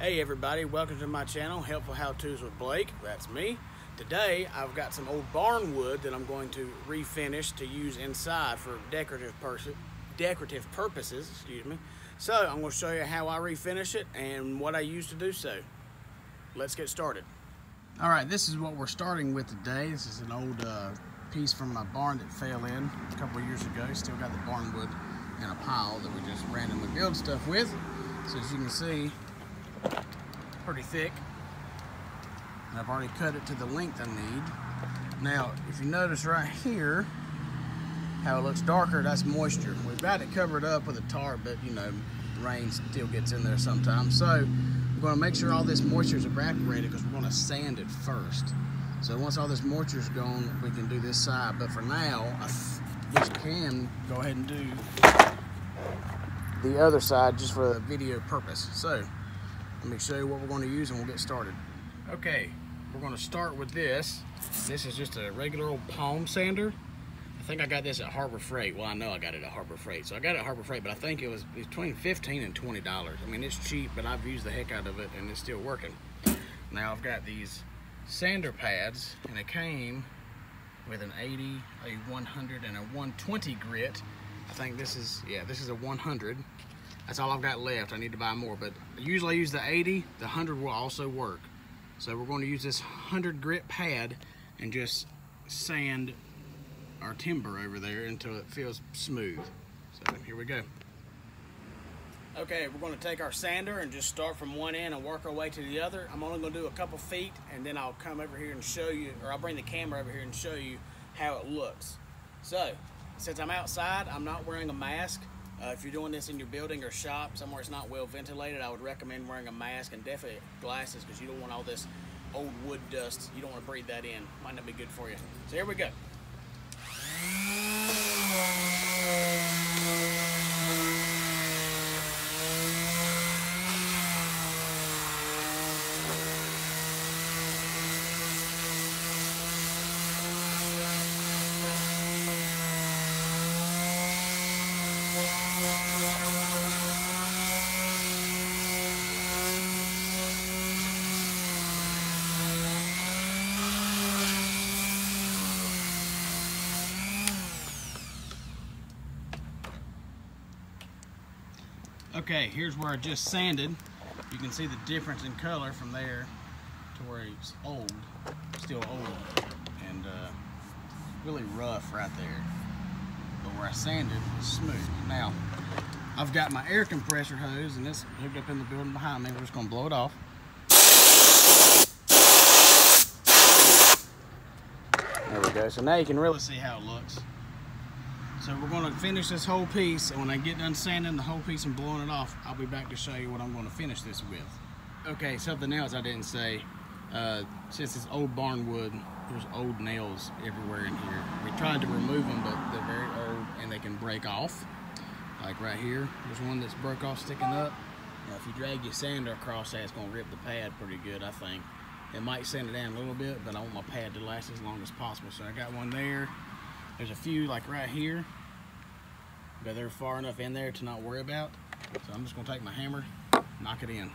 Hey everybody, welcome to my channel, Helpful How To's with Blake. That's me. Today I've got some old barn wood that I'm going to refinish to use inside for decorative decorative purposes, excuse me. So I'm going to show you how I refinish it and what I use to do so. Let's get started. All right, this is what we're starting with today. This is an old uh, piece from my barn that fell in a couple years ago. Still got the barn wood in a pile that we just randomly build stuff with. So as you can see, pretty thick. I've already cut it to the length I need. Now, if you notice right here, how it looks darker, that's moisture. We've got it covered up with a tarp, but you know, rain still gets in there sometimes. So we're gonna make sure all this moisture is evaporated because we're gonna sand it first. So once all this moisture is gone, we can do this side. But for now, I just can go ahead and do the other side just for the video purpose. So let me show you what we're going to use and we'll get started. Okay, we're going to start with this. This is just a regular old palm sander. I think I got this at Harbor Freight. Well, I know I got it at Harbor Freight. So I got it at Harbor Freight, but I think it was between 15 and $20. I mean, it's cheap, but I've used the heck out of it and it's still working. Now I've got these sander pads and it came with an 80, a 100, and a 120 grit. I think this is, yeah, this is a 100. That's all I've got left. I need to buy more, but usually I use the 80. The 100 will also work. So we're going to use this 100 grit pad and just sand our timber over there until it feels smooth. So here we go. Okay, we're going to take our sander and just start from one end and work our way to the other. I'm only going to do a couple feet and then I'll come over here and show you, or I'll bring the camera over here and show you how it looks. So, since I'm outside, I'm not wearing a mask. Uh, if you're doing this in your building or shop, somewhere it's not well ventilated, I would recommend wearing a mask and definitely glasses because you don't want all this old wood dust. You don't want to breathe that in. Might not be good for you. So here we go. Okay, here's where I just sanded. You can see the difference in color from there to where it's old, still old, and uh, really rough right there. But where I sanded is smooth. Now, I've got my air compressor hose, and this hooked up in the building behind me. We're just gonna blow it off. There we go. So now you can really see how it looks. So we're going to finish this whole piece, and when I get done sanding the whole piece and blowing it off, I'll be back to show you what I'm going to finish this with. Okay, something else I didn't say. Uh, since it's old barn wood, there's old nails everywhere in here. We tried to remove them, but they're very old and they can break off. Like right here, there's one that's broke off sticking up. Now, if you drag your sander across that, it's going to rip the pad pretty good, I think. It might sand it down a little bit, but I want my pad to last as long as possible. So I got one there. There's a few like right here but they're far enough in there to not worry about. So I'm just gonna take my hammer, knock it in.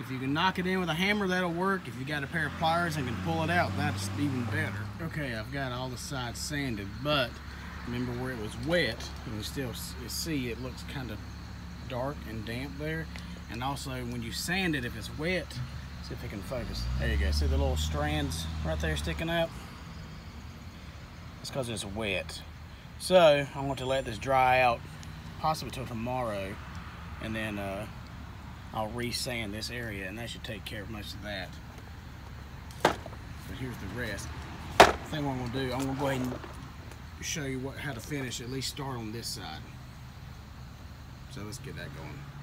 If you can knock it in with a hammer, that'll work. If you got a pair of pliers and can pull it out, that's even better. Okay, I've got all the sides sanded, but remember where it was wet, and you still see it looks kind of dark and damp there. And also when you sand it, if it's wet, see if it can focus. There you go, see the little strands right there sticking up? It's because it's wet. So I want to let this dry out possibly till tomorrow and then uh, I'll re-sand this area and that should take care of most of that. But here's the rest. The thing I'm gonna do, I'm gonna go ahead and show you what how to finish, at least start on this side. So let's get that going.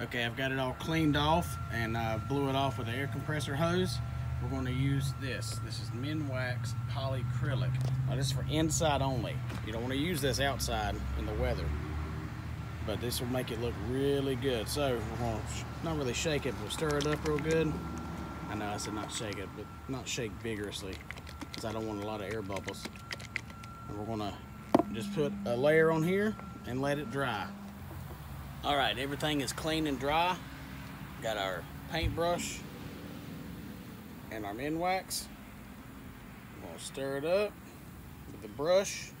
Okay, I've got it all cleaned off and uh, blew it off with an air compressor hose we're going to use this. This is Minwax polyacrylic. Now this is for inside only. You don't want to use this outside in the weather. But this will make it look really good. So we're going to not really shake it, but stir it up real good. I know I said not shake it, but not shake vigorously because I don't want a lot of air bubbles. And we're going to just put a layer on here and let it dry. All right, everything is clean and dry. Got our paintbrush and our Minwax. I'm gonna stir it up with the brush.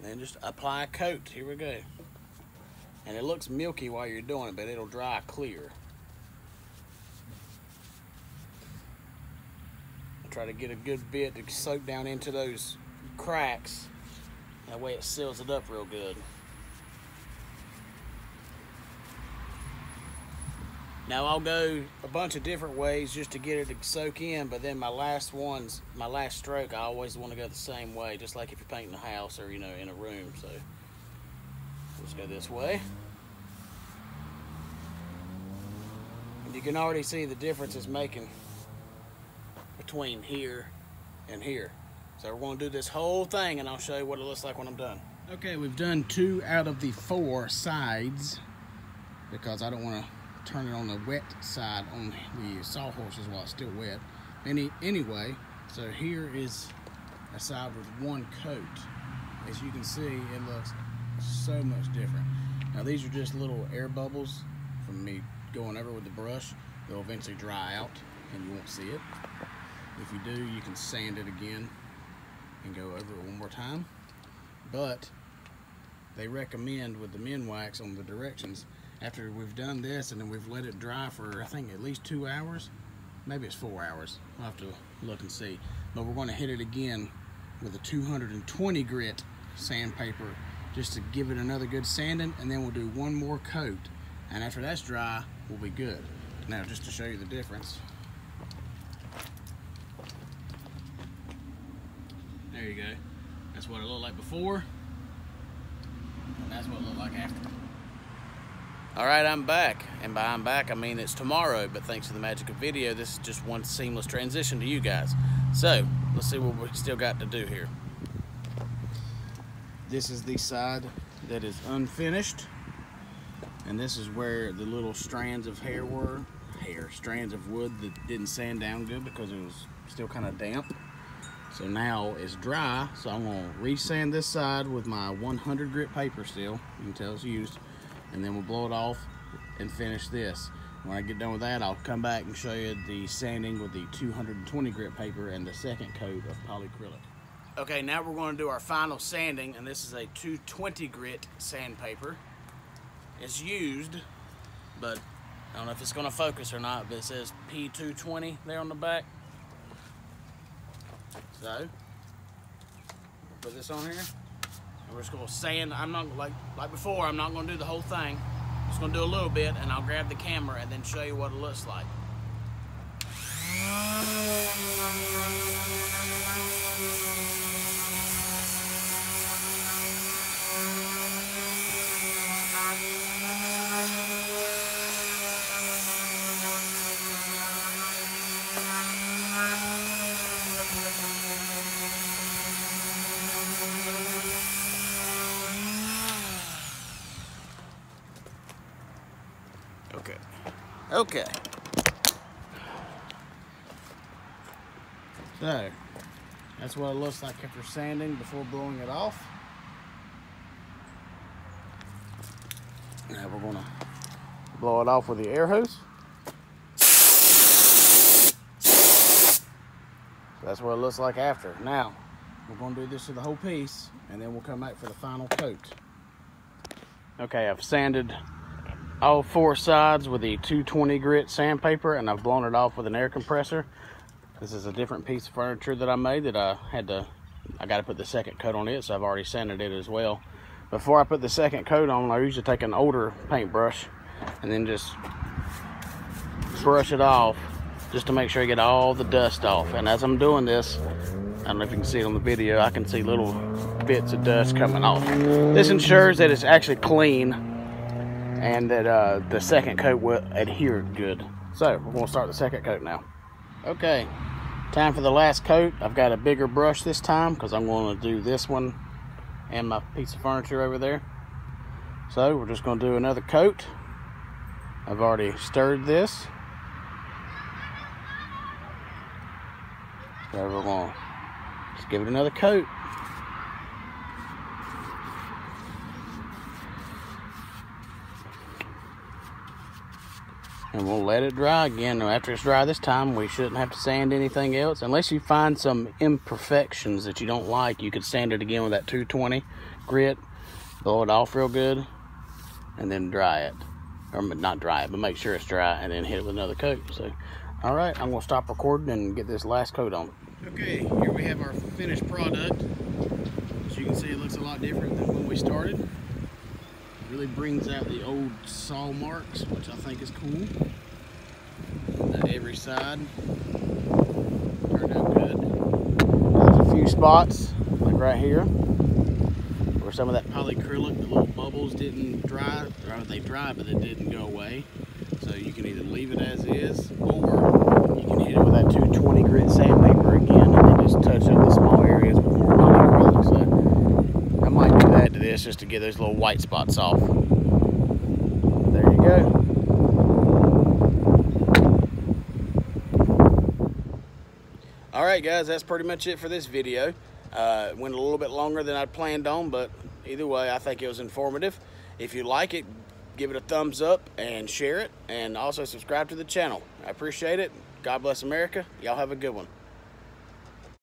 Then just apply a coat. Here we go. And it looks milky while you're doing it, but it'll dry clear. Try to get a good bit to soak down into those cracks. That way it seals it up real good. Now I'll go a bunch of different ways just to get it to soak in, but then my last ones, my last stroke, I always want to go the same way, just like if you're painting a house or, you know, in a room. So let's go this way. And you can already see the difference it's making between here and here. So we're going to do this whole thing and I'll show you what it looks like when I'm done. Okay, we've done two out of the four sides because I don't want to turn it on the wet side on the sawhorses while it's still wet. Any, anyway, so here is a side with one coat. As you can see, it looks so much different. Now these are just little air bubbles from me going over with the brush. They'll eventually dry out and you won't see it. If you do, you can sand it again and go over it one more time. But they recommend with the Minwax on the directions after we've done this and then we've let it dry for I think at least two hours. Maybe it's four hours. I'll have to look and see. But we're going to hit it again with a 220 grit sandpaper just to give it another good sanding and then we'll do one more coat. And after that's dry we'll be good. Now just to show you the difference. There you go. That's what it looked like before. And that's what it looked like after all right, I'm back. And by I'm back, I mean it's tomorrow, but thanks to the magic of video, this is just one seamless transition to you guys. So, let's see what we still got to do here. This is the side that is unfinished. And this is where the little strands of hair were. Hair, strands of wood that didn't sand down good because it was still kind of damp. So now it's dry, so I'm gonna resand this side with my 100 grit paper still. You can tell it's used and then we'll blow it off and finish this. When I get done with that, I'll come back and show you the sanding with the 220 grit paper and the second coat of polyacrylic. Okay, now we're going to do our final sanding, and this is a 220 grit sandpaper. It's used, but I don't know if it's going to focus or not, but it says P220 there on the back. So, put this on here. We're just gonna sand, I'm not, like like before, I'm not gonna do the whole thing. I'm just gonna do a little bit and I'll grab the camera and then show you what it looks like. Okay. Okay. So, that's what it looks like after sanding before blowing it off. Now we're gonna blow it off with the air hose. So that's what it looks like after. Now, we're gonna do this to the whole piece and then we'll come back for the final coat. Okay, I've sanded all four sides with the 220 grit sandpaper and I've blown it off with an air compressor. This is a different piece of furniture that I made that I had to, I got to put the second coat on it, so I've already sanded it as well. Before I put the second coat on, I usually take an older paintbrush and then just brush it off just to make sure I get all the dust off. And as I'm doing this, I don't know if you can see it on the video, I can see little bits of dust coming off. This ensures that it's actually clean and that uh, the second coat will adhere good. So we're to start the second coat now. Okay, time for the last coat. I've got a bigger brush this time because I'm going to do this one and my piece of furniture over there. So we're just going to do another coat. I've already stirred this. So we're to just give it another coat. And we'll let it dry again. After it's dry this time, we shouldn't have to sand anything else. Unless you find some imperfections that you don't like, you could sand it again with that 220 grit, blow it off real good, and then dry it. Or not dry it, but make sure it's dry, and then hit it with another coat. So, all right, I'm gonna stop recording and get this last coat on. Okay, here we have our finished product. As you can see, it looks a lot different than when we started really brings out the old saw marks, which I think is cool. every side turned out good. There's a few spots, like right here, where some of that polyacrylic, the little bubbles didn't dry, or they dry, but they didn't go away. So you can either leave it as is, or you can hit it with that 220 grit sandpaper again, and then just touch up the small areas with polyacrylic. So might do that to this just to get those little white spots off. There you go. All right, guys, that's pretty much it for this video. Uh, went a little bit longer than I planned on, but either way, I think it was informative. If you like it, give it a thumbs up and share it, and also subscribe to the channel. I appreciate it. God bless America. Y'all have a good one.